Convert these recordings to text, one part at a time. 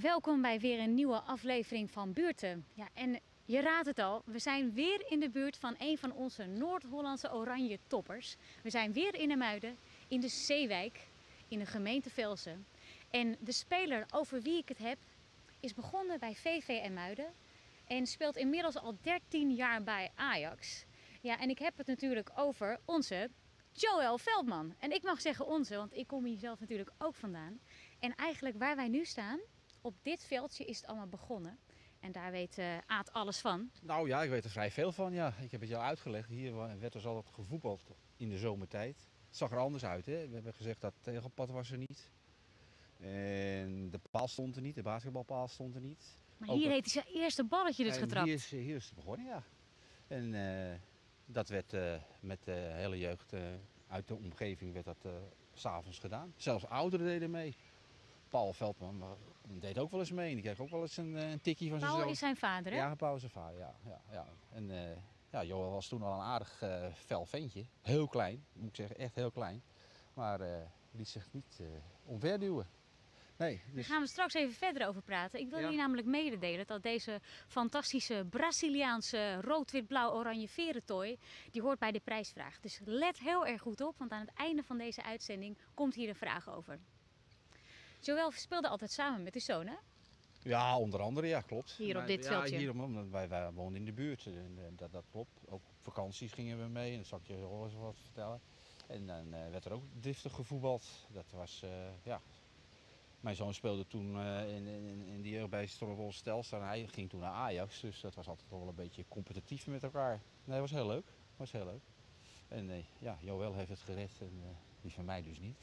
Welkom bij weer een nieuwe aflevering van Buurten. Ja, en je raadt het al, we zijn weer in de buurt van een van onze Noord-Hollandse oranje toppers. We zijn weer in de Muiden, in de Zeewijk, in de gemeente Velsen. En de speler over wie ik het heb, is begonnen bij VV Muiden en speelt inmiddels al 13 jaar bij Ajax. Ja, en ik heb het natuurlijk over onze Joël Veldman. En ik mag zeggen onze, want ik kom hier zelf natuurlijk ook vandaan. En eigenlijk waar wij nu staan, op dit veldje is het allemaal begonnen. En daar weet uh, Aad alles van. Nou ja, ik weet er vrij veel van. Ja. Ik heb het jou uitgelegd. Hier werd dus altijd gevoetbald in de zomertijd. Het zag er anders uit. Hè? We hebben gezegd dat het tegelpad was er niet. En de paal stond er niet, de basketbalpaal stond er niet. Maar hier heeft hij zijn eerste balletje dus getrapt. Hier is, hier is het begonnen, ja. En uh, dat werd uh, met de hele jeugd uit de omgeving werd dat s'avonds gedaan. Zelfs ouderen deden mee. Paul Veldman deed ook wel eens mee. Die kreeg ook wel eens een, een tikkie van zijn Paul is zijn vader, hè? Ja, Paul is zijn vader, ja. ja, ja. En uh, ja, Johan was toen al een aardig uh, fel ventje. Heel klein, moet ik zeggen, echt heel klein. Maar uh, liet zich niet omverduwen. Nee, dus... Daar gaan we straks even verder over praten. Ik wil ja. jullie namelijk mededelen dat deze fantastische Braziliaanse rood-wit-blauw-oranje verentooi, die hoort bij de prijsvraag. Dus let heel erg goed op, want aan het einde van deze uitzending komt hier een vraag over. Joël speelde altijd samen met uw zoon, hè? Ja, onder andere, ja, klopt. Hier op dit ja, veldje? Hier, omdat wij, wij woonden in de buurt. En, dat, dat klopt. Ook op vakanties gingen we mee en dat zal ik je wel eens wat vertellen. En dan uh, werd er ook driftig gevoetbald. Dat was, uh, ja... Mijn zoon speelde toen uh, in, in, in de jeugd bij Stormwol Stelsel en hij ging toen naar Ajax. Dus dat was altijd wel een beetje competitief met elkaar. Nee, dat was heel leuk. was heel leuk. En ja, Joël heeft het gered en die van mij dus niet.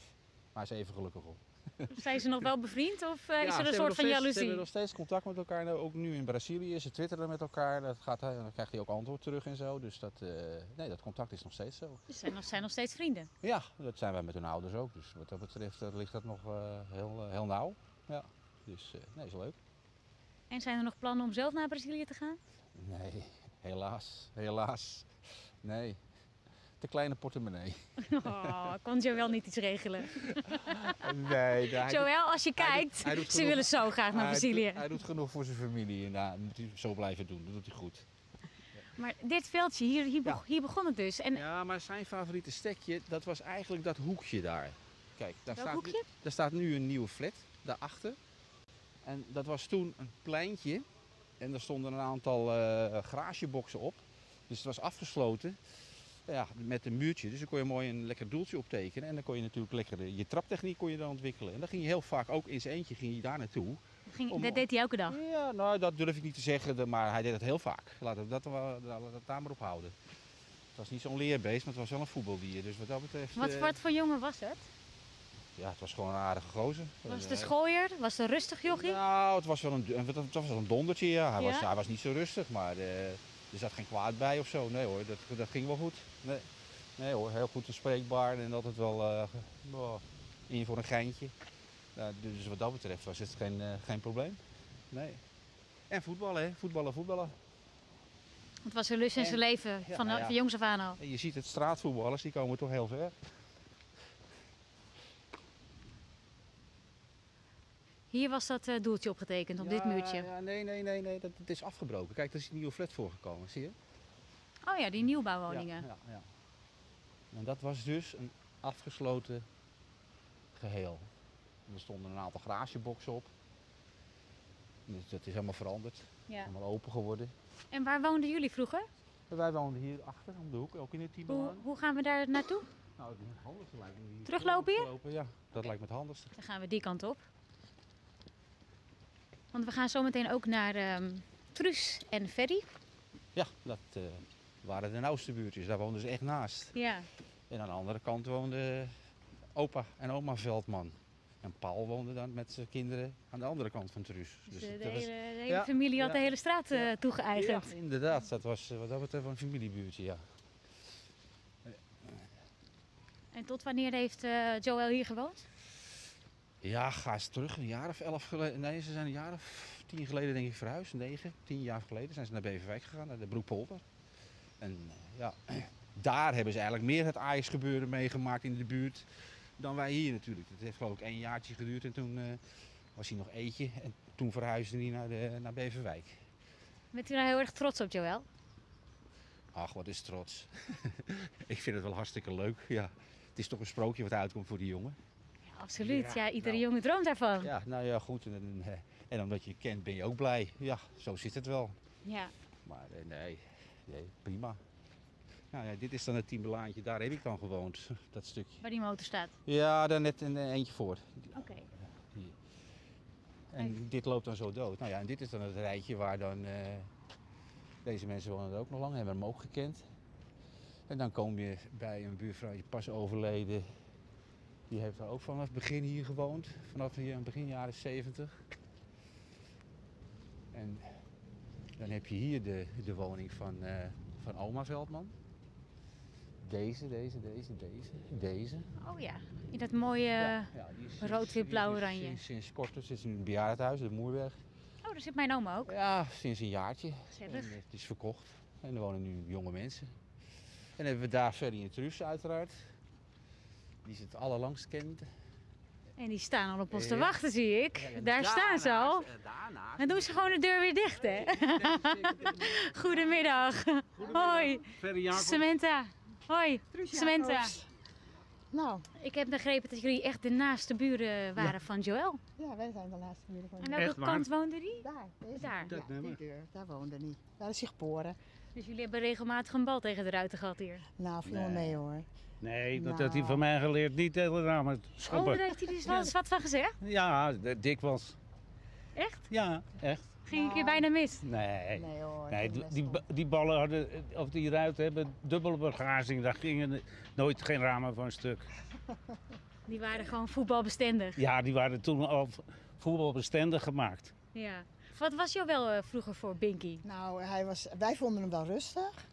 Maar hij is even gelukkig op. Zijn ze nog wel bevriend of uh, ja, is er een soort van steeds, jaloezie? Ze hebben nog steeds contact met elkaar. Ook nu in Brazilië. Ze twitteren met elkaar. Dat gaat, dan krijgt hij ook antwoord terug en zo. Dus dat, uh, nee, dat contact is nog steeds zo. Ze zijn nog, zijn nog steeds vrienden? Ja, dat zijn wij met hun ouders ook. Dus wat dat betreft ligt dat nog uh, heel, heel nauw. Ja. Dus nee, is leuk. En zijn er nog plannen om zelf naar Brazilië te gaan? Nee, helaas. Helaas. Nee, te kleine portemonnee. Oh, kon Joël niet iets regelen? Nee. Joël, als je kijkt, hij doet, hij doet ze genoeg, willen zo graag naar Brazilië. Hij doet, hij doet, genoeg voor zijn familie en nou, moet hij zo blijven doen. Dat doet hij goed. Maar dit veldje, hier, hier, ja. hier begon het dus. En... Ja, maar zijn favoriete stekje, dat was eigenlijk dat hoekje daar. Kijk, daar, Welk staat, hoekje? Nu, daar staat nu een nieuwe flat, daarachter. En dat was toen een pleintje. En er stonden een aantal uh, garageboxen op. Dus het was afgesloten ja, met een muurtje. Dus dan kon je mooi een lekker doeltje optekenen. En dan kon je natuurlijk lekker je traptechniek kon je dan ontwikkelen. En dan ging je heel vaak ook in zijn eentje ging je daar naartoe. Ging, om, dat deed hij elke dag? Ja, nou dat durf ik niet te zeggen, maar hij deed het heel vaak. Laten we dat, dat, daar maar op houden. Het was niet zo'n leerbeest, maar het was wel een voetbaldier. Dus wat dat betreft... Wat, wat voor jongen was het? Ja, het was gewoon een aardige gozer. Was het een schooier? Was het een rustig jochie? Nou, het was wel een, het was wel een dondertje, ja. Hij, ja? Was, hij was niet zo rustig, maar... er zat geen kwaad bij of zo. Nee hoor, dat, dat ging wel goed. Nee, nee hoor, heel goed bespreekbaar en altijd wel uh, oh, in voor een geintje. Uh, dus wat dat betreft was het geen, uh, geen probleem. Nee. En voetballen, hè? Voetballen, voetballen. Het was zijn lust in zijn leven, ja, van, ja. van jongs af aan al. En je ziet het straatvoetballers, die komen toch heel ver. Hier was dat uh, doeltje opgetekend, op ja, dit muurtje. Ja, nee, nee, nee, nee, dat, dat is afgebroken. Kijk, daar is een nieuwe flat voorgekomen, zie je? Oh ja, die nieuwbouwwoningen. Ja, ja. En dat was dus een afgesloten geheel. En er stonden een aantal garageboxen op. Dus dat is helemaal veranderd. Helemaal open geworden. En waar woonden jullie vroeger? Wij woonden hier achter, om de hoek, ook in het team. Hoe, hoe gaan we daar naartoe? Nou, het handigste lijkt me. Teruglopen hier? Lopen, ja, dat okay. lijkt me het handigste. Dan gaan we die kant op. Want we gaan zo meteen ook naar um, Truus en Ferry. Ja, dat uh, waren de nauwste buurtjes. Daar woonden ze echt naast. Ja. En aan de andere kant woonde opa en oma Veldman. En Paul woonde dan met zijn kinderen aan de andere kant van Truus. Dus, dus de, de, hele, de, hele, ja, familie had ja, de hele straat ja, toegeëigend. Ja, inderdaad. Dat was wat dat betreft een familiebuurtje, ja. En tot wanneer heeft uh, Joël hier gewoond? Ja, ga eens terug. Een jaar of elf geleden. Nee, ze zijn een jaar of tien geleden denk ik verhuisd. Negen, tien jaar geleden zijn ze naar Beverwijk gegaan, naar de Broekpolder. En ja, daar hebben ze eigenlijk meer het Ajax gebeuren meegemaakt in de buurt dan wij hier natuurlijk. Het heeft geloof ik één jaartje geduurd en toen uh, was hij nog eentje. En toen verhuisde hij naar, de, naar Beverwijk. Bent u nou heel erg trots op Joël? Ach, wat is trots. ik vind het wel hartstikke leuk. Ja. Het is toch een sprookje wat uitkomt voor die jongen. Absoluut. Ja, iedere nou. jongen droomt daarvan. Ja, nou ja, goed. En, eh, en omdat je je kent ben je ook blij. Ja, zo zit het wel. Ja. Maar eh, nee, nee, prima. Nou ja, dit is dan het Tiembelaantje. Daar heb ik dan gewoond, dat stukje. Waar die motor staat. Ja, daar net een eh, eentje voor. Oké. En dit loopt dan zo dood. Nou ja, en dit is dan het rijtje waar dan... deze mensen wonen er ook nog lang, hebben hem ook gekend. En dan kom je bij een buurvrouwtje pas overleden. Die heeft er ook vanaf het begin hier gewoond. Vanaf hier, begin jaren 70. En dan heb je hier de, de woning van, eh, van oma Veldman. Deze, deze, deze, deze, deze. Oh ja. In dat mooie... Ja, ja, is sinds-. Sinds, kort, het is een bejaardenhuis, de Moerweg. Oh, daar zit mijn oma ook. Ja, sinds een jaartje. Eh, het is verkocht. En er wonen nu jonge mensen. En dan hebben we daar Ferry en Truus uiteraard. Die ze het allerlangst kent. En die staan al op ons te wachten, zie ik. Ja, en Daar staan ze al. eh, daarnaast- Dan doen ze gewoon de deur weer dicht, hè? Goedemiddag. Hoi. Ferry Jacobs. Samantha. Hoi. Samantha. Nou, Ik heb begrepen dat jullie echt de naaste buren waren van Joël. ja, wij zijn de laatste buren van Aan Echt welke kant woonde die? Daar, deze. Daar. Dat ja, die deur, daar woonde niet. Daar is hij geboren. Dus jullie hebben regelmatig een bal tegen de ruiten gehad hier. Nou, Nee. mee hoor. Nee, dat Nou. had hij van mij geleerd. Niet de hele ramen Oh, schoppen. daar heeft hij dus wel eens wat van gezegd? Ja, d- dikwijls. Echt? Ja, echt. Ging ik hier Nou. bijna mis? Nee. Nee hoor. Nee, die, die, wel. ba- die ballen hadden, of die ruiten hebben dubbele vergazing. Daar gingen nooit geen ramen van stuk. Die waren gewoon voetbalbestendig. Ja, die waren toen al voetbalbestendig gemaakt. Ja. Wat was Joël eh, vroeger voor Binky? Nou, hij was, wij vonden hem wel rustig.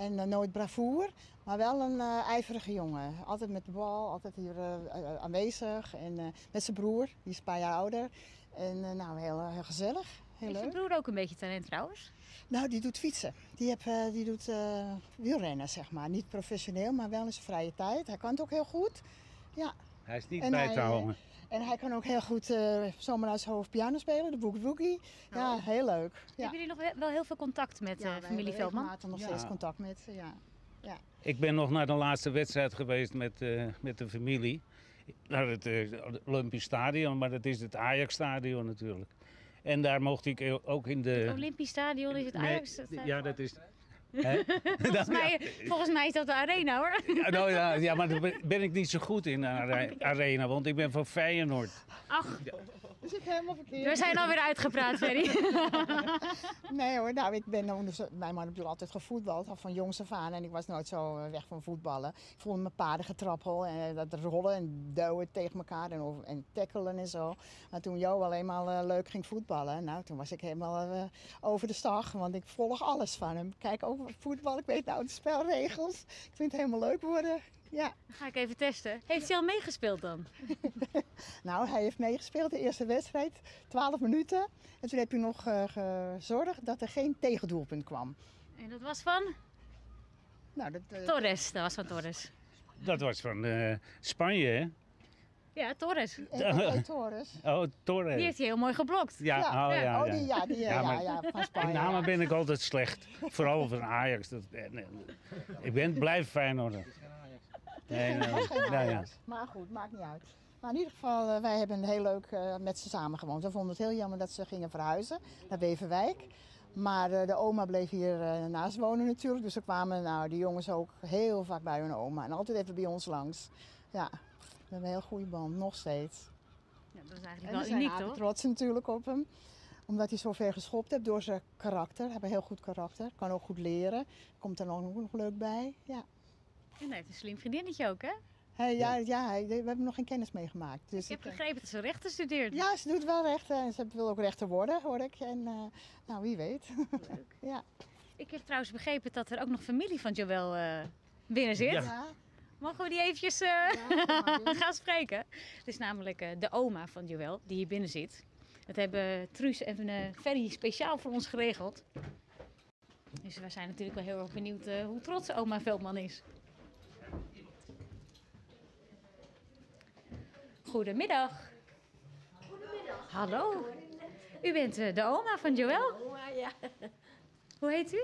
En eh, nooit bravoer. Maar wel een eh, ijverige jongen. Altijd met de bal, altijd hier eh, aanwezig. En met zijn broer, die is een paar jaar ouder. En nou, heel, heel gezellig. Heel Heeft je broer ook een beetje talent trouwens? Nou, die doet fietsen. Die, heb, die doet wielrennen, zeg maar. Niet professioneel, maar wel in zijn vrije tijd. Hij kan het ook heel goed. Hij is niet En bij hij, te eh, houden. En hij kan ook heel goed eh, zomaar uit zijn hoofd piano spelen, de boogie woogie. Ja, heel leuk. Ja. Hebben jullie nog we- wel heel veel contact met Ja, eh, familie Veldman? regelmatig nog Ja. steeds contact met ze, ja. Ik ben nog naar de laatste wedstrijd geweest met, eh, met de familie. Naar het eh, Olympisch Stadion, maar dat is het Ajax-stadion natuurlijk. En daar mocht ik ook in de... Het Olympisch Stadion is het Ajax. dat- ja, dat is... Hè? volgens, mij, volgens mij is dat de arena hoor. Ja, nou ja, ja, maar daar ben- ik niet zo goed in, are- arena, want ik ben van Feyenoord. Ach, Ik helemaal verkeerd. we zijn alweer uitgepraat, Ferry. Nee hoor, nou ik ben mijn man heeft altijd gevoetbald, al van jongs af aan. En ik was nooit zo eh, weg van voetballen. Ik vond mijn paarden getrappel en eh, dat rollen en duwen tegen elkaar en, en tackelen en zo. Maar toen Jo alleen maar eh, leuk ging voetballen, nou toen was ik helemaal over de stag. Want ik volg alles van hem. Kijk over voetbal, ik weet nou de spelregels. Ik vind het helemaal leuk worden. Ja, Dan ga ik even testen. Heeft hij al meegespeeld dan? nou hij heeft meegespeeld de eerste wedstrijd, 12 minuten. En toen heb je nog eh, gezorgd dat er geen tegendoelpunt kwam. En dat was van Nou, dat, eh, Torres. Dat was van Torres. Dat was van eh, Spanje, hè? Ja, Torres. Torres. Oh, Torres. Die heeft hij heel mooi geblokt. Ja, oh, ja, oh, ja. die, ja, die, ja, Ja, ja, maar- ja, van In Spanje. namen ja. ben ik altijd slecht. Vooral van Ajax. Dat, nee, ik ben blijf Feyenoord. Nee, nee, Dat is geen ja. Ajax. Maar goed, maakt niet uit. Maar in ieder geval, eh, wij hebben heel leuk eh, met ze samen gewoond. We vonden het heel jammer dat ze gingen verhuizen naar Beverwijk. Maar eh, de oma bleef hier eh, naast wonen natuurlijk. Dus er kwamen nou, die jongens ook heel vaak bij hun oma. En altijd even bij ons langs. Ja, we hebben een heel goede band, nog steeds. Ja, dat is En eigenlijk we wel zijn uniek, toch? trots natuurlijk op hem. Omdat hij zo ver geschopt heeft door zijn karakter. Hij heeft een heel goed karakter. Kan ook goed leren. Komt er nog, nog leuk bij. Ja. En hij heeft een slim vriendinnetje ook, hè? Ja, ja we hebben nog geen kennis meegemaakt. Dus Ik heb ik- begrepen dat ze rechten studeert. Ja, ze doet wel rechten en ze wil ook rechter worden, hoor ik. En eh, nou, wie weet. Leuk. Ja. Ik heb trouwens begrepen dat er ook nog familie van Joël eh binnen zit. Ja. Mogen we die eventjes eh, ja, gaan spreken? Het is namelijk eh, de oma van Joël die hier binnen zit. Dat hebben Truus en eh, Ferry speciaal voor ons geregeld. Dus we zijn natuurlijk wel heel erg benieuwd eh, hoe trots oma Veldman is. Goedemiddag. Goedemiddag. Hallo. U bent eh, de oma van Joël. Oma, ja. Hoe heet u?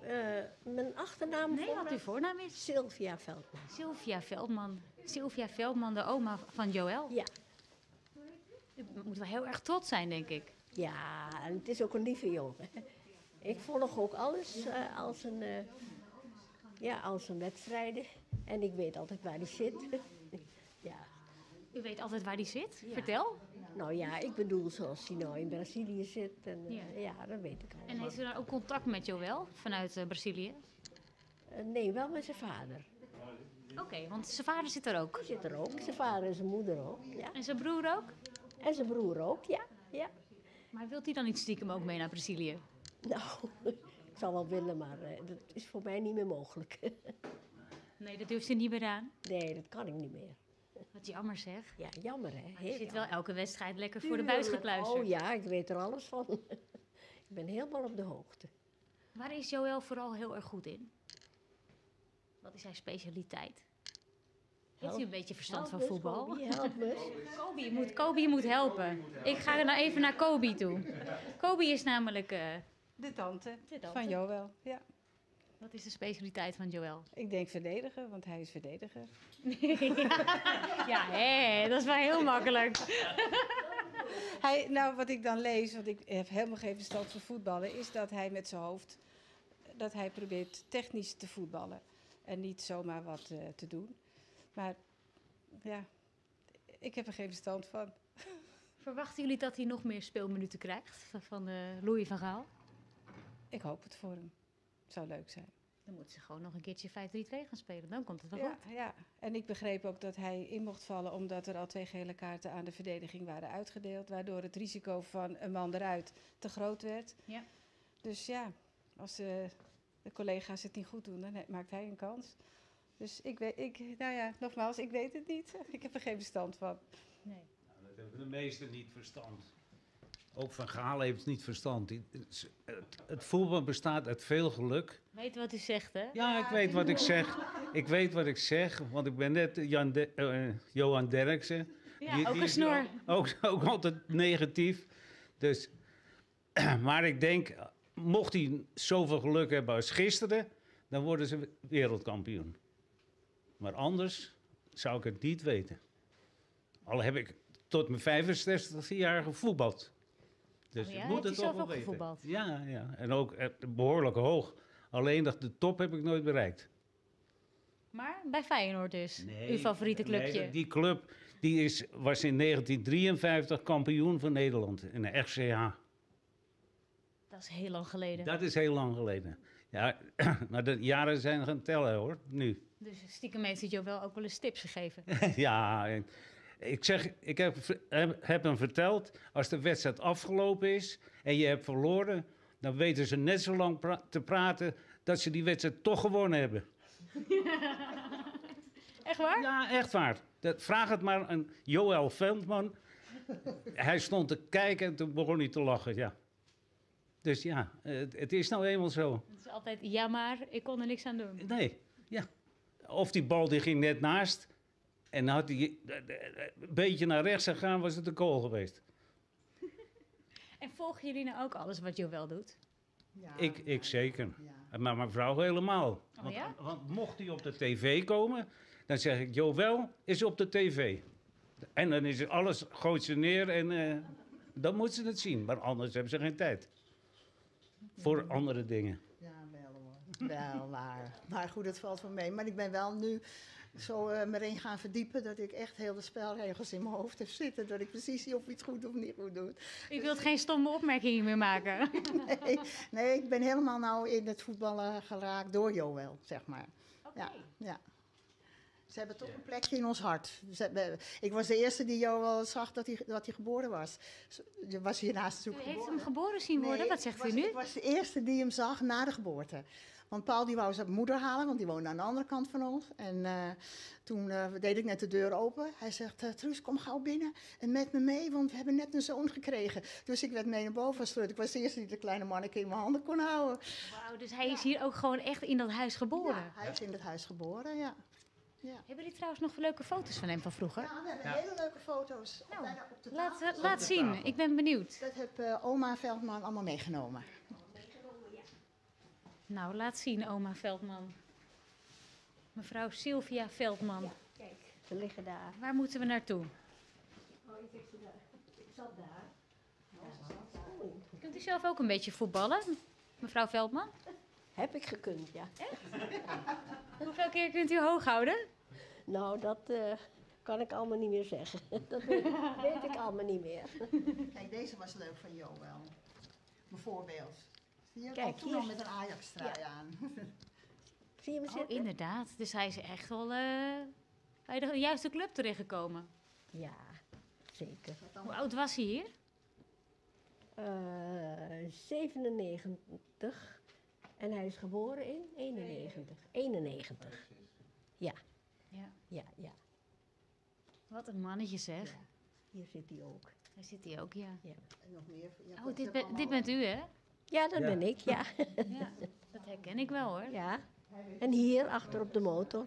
Eh, mijn achternaam Nee, wat voornaam? uw voornaam is? Sylvia Veldman. Sylvia Veldman. Sylvia Veldman, de oma van Joël. Ja. U moet wel heel erg trots zijn, denk ik. Ja, en het is ook een lieve jongen. Ik volg ook alles eh, als, een, eh, ja, als een wedstrijden. En ik weet altijd waar die zit. Ja. U weet altijd waar die zit. Ja. Vertel. Nou ja, ik bedoel zoals hij nou in Brazilië zit. En, eh, Ja. ja. dat weet ik allemaal. En heeft u dan ook contact met Joël vanuit eh, Brazilië? Eh, nee, wel met zijn vader. Oké, want zijn vader zit er ook. Zit er ook. Zijn vader en zijn moeder ook. Ja. En zijn broer ook? En zijn broer ook, ja. ja. Maar wilt hij dan niet stiekem ook mee naar Brazilië? Nou, ik zou wel willen, maar dat is voor mij niet meer mogelijk. Nee, dat durft hij niet meer aan. nee, dat kan ik niet meer. Wat jammer zeg. Ja, jammer hè. Je zit wel elke wedstrijd lekker voor de buis gekluisterd. Oh ja, ik weet er alles van. ik ben helemaal op de hoogte. Waar is Joël vooral heel erg goed in? Wat is zijn specialiteit? Heeft u een beetje verstand van Help voetbal? Scobie, help me. Kobe je moet, Kobe je moet helpen. Ik ga er nou even naar Kobe toe. Kobe is namelijk... eh, De tante, De tante. van Joël. Ja, wat is de specialiteit van Joël? ik denk verdedigen, want hij is verdediger. ja, hé, dat is wel heel makkelijk. Hij, nou, wat ik dan lees, want ik heb helemaal geen verstand van voetballen, is dat hij met zijn hoofd, dat hij probeert technisch te voetballen. En niet zomaar wat eh, te doen. Maar ja, ik heb er geen verstand van. Verwachten jullie dat hij nog meer speelminuten krijgt van- eh Louis van Gaal? Ik hoop het voor hem. Zou leuk zijn. Dan moeten ze gewoon nog een keertje 5-3-2 gaan spelen. Dan komt het wel Ja, goed. ja, en ik begreep ook dat hij in mocht vallen omdat er al twee gele kaarten aan de verdediging waren uitgedeeld. Waardoor het risico van een man eruit te groot werd. Ja. Dus ja, als eh, de collega's het niet goed doen, dan maakt hij een kans. Dus ik weet, ik, nou ja, nogmaals, ik weet het niet. Ik heb er geen verstand van. Nee. Dat hebben de meesten niet verstand. Ook Van Gaal heeft niet verstand. Het, voetbal bestaat uit veel geluk. Weet wat u zegt, hè? Ja, ik weet wat ik zeg. Ik weet wat ik zeg, want ik ben net Jan De- eh, Johan Derksen. Ja, Die- ook die een snor. Ook, ook altijd negatief. Dus, maar ik denk, mocht hij zoveel geluk hebben als gisteren, dan worden ze wereldkampioen. Maar anders zou ik het niet weten. Al heb ik tot mijn 65 jaar gevoetbald. Dus Oh ja? ik moet het toch wel zoveel weten. gevoetbald? Ja, ja, en ook eh, behoorlijk hoog. Alleen dat de top heb ik nooit bereikt. Maar bij Feyenoord dus, uw favoriete clubje. Nee, die club die is, was in 1953 kampioen van Nederland in de RCH. Dat is heel lang geleden. Dat is heel lang geleden. Ja, maar de jaren zijn gaan tellen hoor, nu. Dus stiekem heeft hij Joël ook wel eens tips gegeven. ja, en ik zeg, ik heb, hem verteld, als de wedstrijd afgelopen is en je hebt verloren, dan weten ze net zo lang pra- te praten dat ze die wedstrijd toch gewonnen hebben. Echt waar? Ja, echt waar. Dat, vraag het maar aan Joël Veldman. hij stond te kijken en toen begon hij te lachen, ja. Dus ja, het, het is nou eenmaal zo. Het is altijd, ja maar, ik kon er niks aan doen. Nee, ja. Of die bal die ging net naast. En had hij eh, eh, een beetje naar rechts gegaan, was het een goal geweest. En volgen jullie nou ook alles wat Joël doet? Ja, Ik, ik zeker. ja. Maar mijn vrouw helemaal. Oh want, ja? want mocht hij op de tv komen, dan zeg ik, Joël is op de tv. En dan is alles, gooit ze neer en eh, dan moet ze het zien. Maar anders hebben ze geen tijd. Voor andere dingen. Ja, wel hoor. Wel waar. Maar goed, het valt van mee. Maar ik ben wel nu zo eh me erin gaan verdiepen dat ik echt heel de spelregels in mijn hoofd heb zitten. Dat ik precies zie of iets goed of niet goed doet. U wilt geen stomme opmerkingen meer maken. Nee, nee, ik ben helemaal nou in het voetballen geraakt door Joël, zeg maar. Ja, ja. Ze hebben toch een plekje in ons hart. Ze hebben- ik was de eerste die Joël zag dat hij, dat hij geboren was. Je was hiernaast U natuurlijk heeft geboren. hem geboren zien worden, Nee, wat zegt ik u nu? Ik was de eerste die hem zag na de geboorte. Want Paul die wou zijn moeder halen, want die woonde aan de andere kant van ons. En eh, toen eh, deed ik net de deur open. Hij zegt, eh, Truus, kom gauw binnen en met me mee, want we hebben net een zoon gekregen. Dus ik werd mee naar boven gestuurd. Ik was de eerste die de kleine manneke in mijn handen kon houden. Wauw, dus hij is hier ook gewoon echt in dat huis geboren. Ja, hij is in het huis geboren, ja. Ja. Hebben jullie trouwens nog leuke foto's van hem van vroeger? Ja, we hebben Ja. hele leuke foto's. Nou, Bijna op de Laat, zien, ik ben benieuwd. Dat eh, oma Veldman allemaal meegenomen. Nou, laat zien, oma Veldman. Mevrouw Sylvia Veldman. Kijk, ze liggen daar. Waar moeten we naartoe? Oh, ik zit ze daar. Ik zat daar. Kunt u zelf ook een beetje voetballen, mevrouw Veldman? Heb ik gekund, ja. Hoeveel keer kunt u hoog houden? Nou, dat eh, kan ik allemaal niet meer zeggen. Dat weet, weet ik allemaal niet meer. Kijk, deze was leuk van Joël. Bijvoorbeeld. Kijk, toen hier al met een Ajax-trui aan. Zie je me Oh, zitten? inderdaad. Dus hij is echt wel eh, bij de juiste club terechtgekomen. Ja, zeker. Hoe oud was hij hier? Eh 97 en hij is geboren in 91. 91. Ja, Ja. ja, ja. Wat een mannetje zeg. Ja. Hier zit hij ook. Daar zit hij ook, ja. En nog meer. Ja, Oh, dit, allemaal- dit bent u, hè? Ja, dat Ja. ben ik, ja. Ja, dat herken ik wel, hoor. ja. En hier achter op de motor.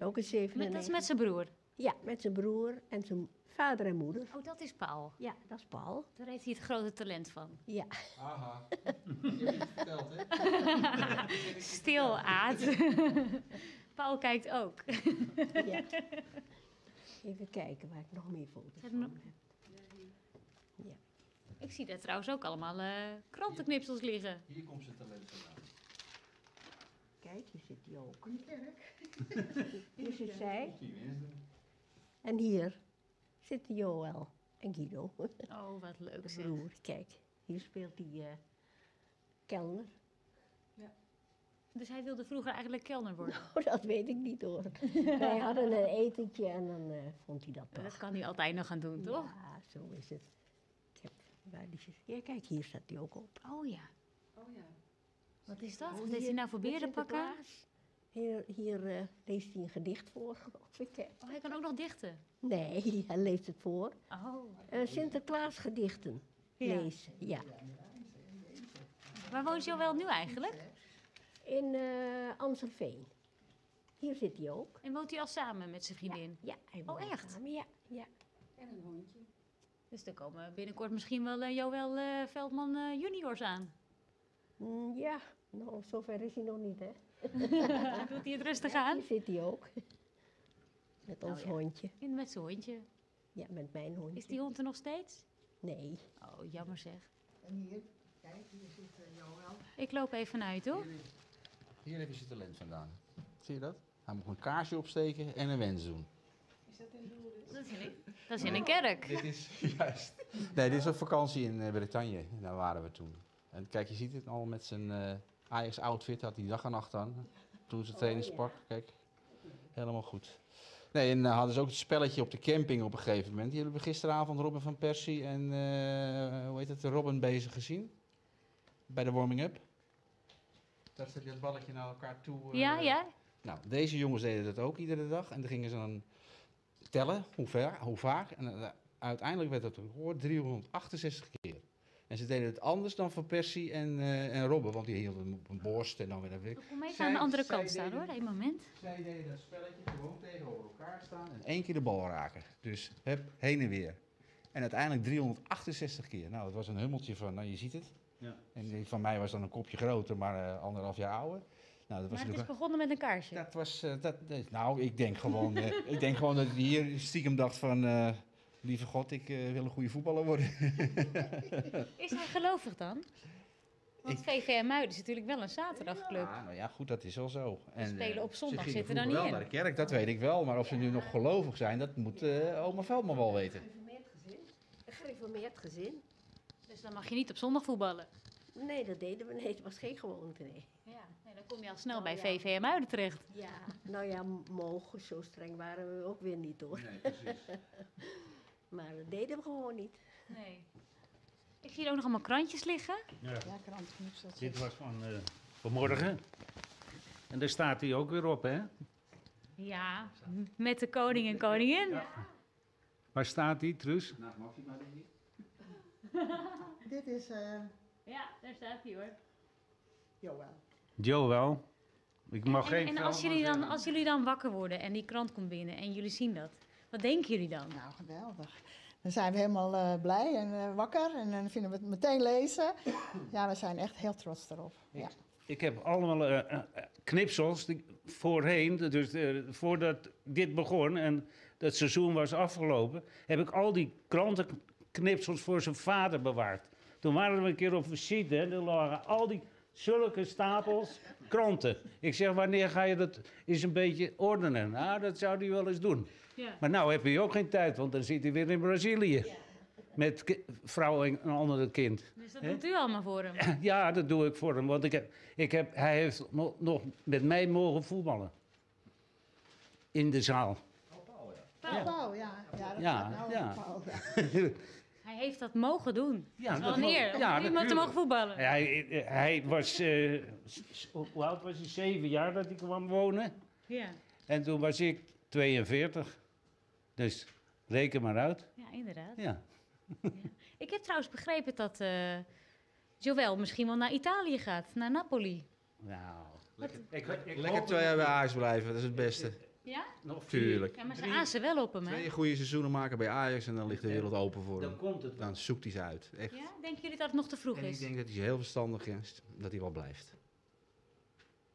Ook een Met, 97. dat is met zijn broer. Ja, met zijn broer en zijn vader en moeder. Oh, dat is Paul. Ja, dat is Paul. Daar heeft hij het grote talent van. Ja, Aha. Ik heb niet verteld, hè? Stil, Aad. Paul kijkt ook. ja. Even kijken waar ik nog meer foto's Heb van je heb. Ik zie daar trouwens ook allemaal eh, krantenknipsels liggen. Hier komt zijn talent vandaan. Kijk, hier zit hij ook. In de kerk. Hier zit zij. Die. En hier zitten Joël en Guido, Oh, wat leuk zeg. broer. Kijk, hier speelt hij eh kelner. Dus hij wilde vroeger eigenlijk kelner worden. Oh, dat weet ik niet hoor. Wij hadden een etentje en dan eh, vond hij dat Dat kan hij altijd nog gaan doen, toch? Ja, zo is het. Kijk, waar die zit. Ja, kijk, hier staat hij ook op. Oh ja. Wat is dat? Oh, Wat heeft hij nou voor met beren pakken? Sinterklaas. Hier, hier eh, leest hij een gedicht voor, geloof ik. hè. Oh, hij kan ook nog dichten. Nee, hij leest het voor. Oh. Eh Sinterklaas gedichten Ja. lezen. Ja. Waar woont Joël nu eigenlijk? In eh Amstelveen. Hier zit hij ook. En woont hij al samen met zijn vriendin? Ja, hij Oh, woont echt? samen, Ja, ja. Dus er komen binnenkort misschien wel eh, Joël eh, Veldman eh, juniors aan. Mm, ja, nou, zover is hij nog niet, hè. Doet hij het rustig aan? Hier zit hij ook. Met ons Oh, ja. hondje. In met zijn hondje. Ja, met mijn hondje. Is die hond er nog steeds? Nee. Oh, jammer zeg. En hier, kijk, hier zit uh, Joël. Ik loop even uit, hoor. Hier heb je zijn talent vandaan. Zie je dat? Hij moet een kaarsje opsteken en een wens doen. Dat is in een, dat is in een kerk. Dit is juist. Nee, dit is op vakantie in eh, Bretagne. Daar waren we toen. En kijk, je ziet het al met zijn eh Ajax outfit. Had hij dag en nacht aan. Toen zijn trainingspak. Kijk, helemaal goed. Nee, en eh, hadden ze ook het spelletje op de camping op een gegeven moment. Die hebben we gisteravond Robin van Persie en eh, hoe heet het, Robin bezig gezien. Bij de warming-up. Dat ze dat balletje naar elkaar toe... eh, Ja, ja. nou, deze jongens deden dat ook iedere dag. En dan gingen ze dan tellen hoe, ver, hoe vaak. En eh, uiteindelijk werd dat gehoord 368 keer. En ze deden het anders dan Van Persie en, eh en Robben. Want die hielden hem op een borst en dan weer even... Kom even Zij- aan de andere kant staan, deden- hoor. Eén moment. Zij deden dat spelletje gewoon tegenover elkaar staan en één keer de bal raken. Dus heb heen en weer. En uiteindelijk 368 keer. Nou, dat was een hummeltje van, nou je ziet het. Ja. En die van mij was dan een kopje groter, maar eh, anderhalf jaar ouder. Nou, dat was Maar het is begonnen met een kaarsje. dat was, eh, dat, nee, nou, ik denk gewoon, eh, ik denk gewoon dat hij hier stiekem dacht van, eh, lieve god, ik eh, wil een goede voetballer worden. Is hij gelovig dan? Want Ik- VVM Muiden is natuurlijk wel een zaterdagclub. Ja, nou ja, goed, dat is wel zo. En, spelen eh, op zondag zitten vroeger niet wel in. naar de kerk, dat weet ik wel. Maar of ze nu nog gelovig zijn, dat moet eh, oma Veldman wel weten. Gereformeerd gezin. Een gereformeerd gezin. Dus dan mag je niet op zondag voetballen. Nee, dat deden we. Nee, het was geen gewoonte, nee. Ja, nee, dan kom je al snel bij ja. VVM Muiden terecht. Ja, nou ja, mogen, zo streng waren we ook weer niet hoor. Nee, precies. Maar dat deden we gewoon niet. Nee. Ik zie er ook nog allemaal krantjes liggen. Ja. Ja. Dit was van eh, vanmorgen. En daar staat hij ook weer op, hè? Ja, met de koning en koningin. Waar staat hij, Truus? Nou, Maxima denk ik. Dit is eh Ja, daar staat hij hoor. Joël. Joël. Ik mag geen En, en als, jullie dan, als jullie dan wakker worden en die krant komt binnen en jullie zien dat, wat denken jullie dan? Nou, geweldig. Dan zijn we helemaal eh, blij en eh, wakker en dan vinden we het meteen lezen. Ja, we zijn echt heel trots erop. Ja. Ik heb allemaal eh, knipsels die voorheen, dus eh, voordat dit begon en het seizoen was afgelopen, heb ik al die krantenknipsels voor zijn vader bewaard. Toen waren we een keer op visite en er lagen al die zulke stapels kranten. Ik zeg, wanneer ga je dat eens een beetje ordenen? Nou, dat zou hij wel eens doen. Ja. Maar nou heb je ook geen tijd, want dan zit hij weer in Brazilië. Met vrouw en een ander kind. Dus dat doet u allemaal voor hem. Ja, dat doe ik voor hem. Want ik heb, ik heb, hij heeft nog met mij mogen voetballen. In de zaal. Ja. Pauw, ja. Ja, dat Ja, gaat nou ja. ja. Hij heeft dat mogen doen. Ja, dat is wel dat een mo- eer. ja, om iemand te mogen voetballen. Hij, hij was, eh, hoe oud was hij? Zeven jaar dat hij kwam wonen. Ja, En toen was ik 42. Dus reken maar uit. ja inderdaad. Ja. Ik heb trouwens begrepen dat eh Joël misschien wel naar Italië gaat, naar Napoli. Nou, ik, ik Lekker twee jaar bij Ajax blijven, dat is het beste. Nog vier. Tuurlijk. Ja, maar ze Drie. azen wel op hem, hè? Twee goede seizoenen maken bij Ajax en dan ligt de wereld open voor Dan hem. komt het wel. Dan zoekt hij ze uit. Echt. Ja? Denken jullie dat het nog te vroeg En ik is? denk dat hij heel verstandig is, dat hij wel blijft.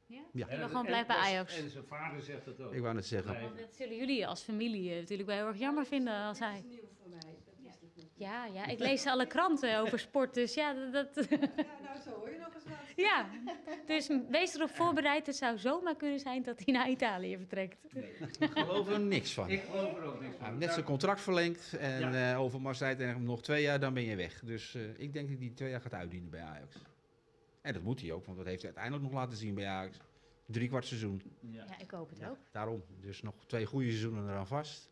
Ja? Ja. Wil gewoon blijven bij en- Ajax. En zijn vader zegt het ook. Ik wou net zeggen. Want dat zullen jullie als familie eh, natuurlijk wel heel erg jammer vinden als hij... Ja, ja, ik lees alle kranten over sport, dus ja, dat... dat- Ja, nou zo hoor je nog eens wat. Ja, dus wees erop voorbereid. Het zou zomaar kunnen zijn dat hij naar Italië vertrekt. Ik geloof er niks van. Ik geloof er ook niks Hij van. heeft net zijn contract verlengd en Ja. eh Overmars zei tegen hem nog twee jaar, dan ben je weg. Dus eh, ik denk dat hij twee jaar gaat uitdienen bij Ajax. En dat moet hij ook, want dat heeft hij uiteindelijk nog laten zien bij Ajax. Drie kwart seizoen. Ja. Ja, ik hoop het Ja, ook. daarom. Dus nog twee goede seizoenen eraan vast.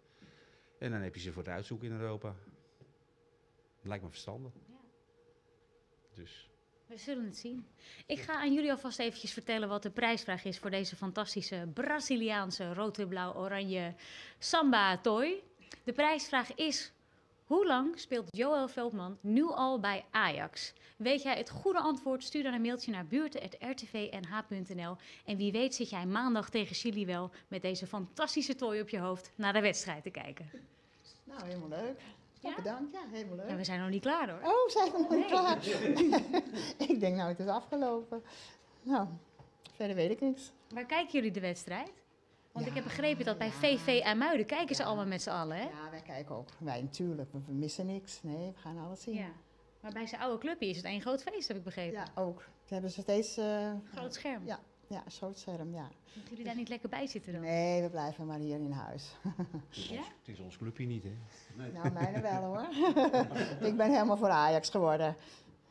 En dan heb je ze voor het uitzoeken in Europa. Lijkt me verstandig. Dus. We zullen het zien. Ik ga aan jullie alvast eventjes vertellen wat de prijsvraag is voor deze fantastische Braziliaanse rood-blauw-oranje samba toy. De prijsvraag is: hoe lang speelt Joël Veldman nu al bij Ajax? Weet jij het goede antwoord? Stuur dan een mailtje naar buurten.rtvnh.nl. En wie weet zit jij maandag tegen Chili wel met deze fantastische toy op je hoofd naar de wedstrijd te kijken. Nou, helemaal leuk. Ja? Ja? Bedankt, ja, helemaal leuk. En we zijn nog niet klaar hoor. Oh, zijn we nog niet klaar? ik denk nou, het is afgelopen. Nou, verder weet ik niks. Waar kijken jullie de wedstrijd? Want ik heb Ja, begrepen dat bij ja. VV Muiden kijken ze Ja. allemaal met z'n allen, hè? Ja, wij kijken ook. Wij natuurlijk, we missen niks. Nee, we gaan alles zien. Ja. Maar bij zijn oude clubje is het één groot feest, heb ik begrepen. Ja, ook. Ze hebben ze steeds... eh, Groot scherm. Ja, ja, een groot scherm, ja. Moeten jullie daar niet lekker bij zitten dan? Nee, we blijven maar hier in huis. Ja? Het is ons clubje niet, hè? nou, mijne wel hoor. ik ben helemaal voor Ajax geworden.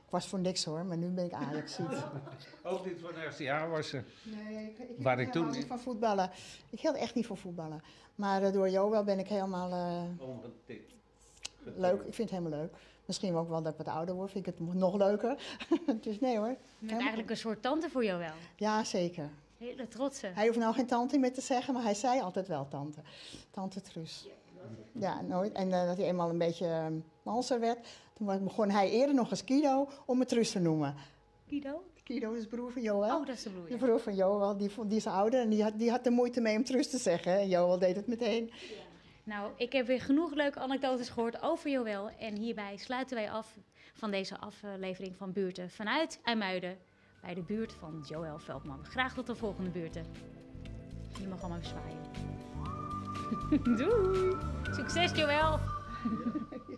Ik was voor niks hoor, maar nu ben ik Ajax ziet. Ook niet van RCA was ze. Nee, ik, ik Waar ik toen- niet van voetballen. Ik hield echt niet van voetballen. Maar eh, door Joël ben ik helemaal eh, leuk. Ik vind het helemaal leuk. Misschien ook wel dat ik wat ouder word, vind ik het nog leuker. dus nee hoor. Je bent eigenlijk een soort tante voor jou wel. Ja, zeker. Hele trotse. Hij hoeft nou geen tante meer te zeggen, maar hij zei altijd wel tante. Tante Truus. Ja, nooit. En eh, dat hij eenmaal een beetje uh, malser werd, toen begon hij eerder nog eens Kido om me Truus te noemen. Guido? Kido is broer van Joël. Oh, dat is de broer. De broer van Joël, die, die is ouder en die had, die had er moeite mee om Truus te zeggen. En Joël deed het meteen. Nou, ik heb weer genoeg leuke anekdotes gehoord over Joël. En hierbij sluiten wij af van deze aflevering van Buurten vanuit IJmuiden. Bij de buurt van Joël Veldman. Graag tot de volgende buurten. Je mag allemaal zwaaien. Doei! Succes Joël!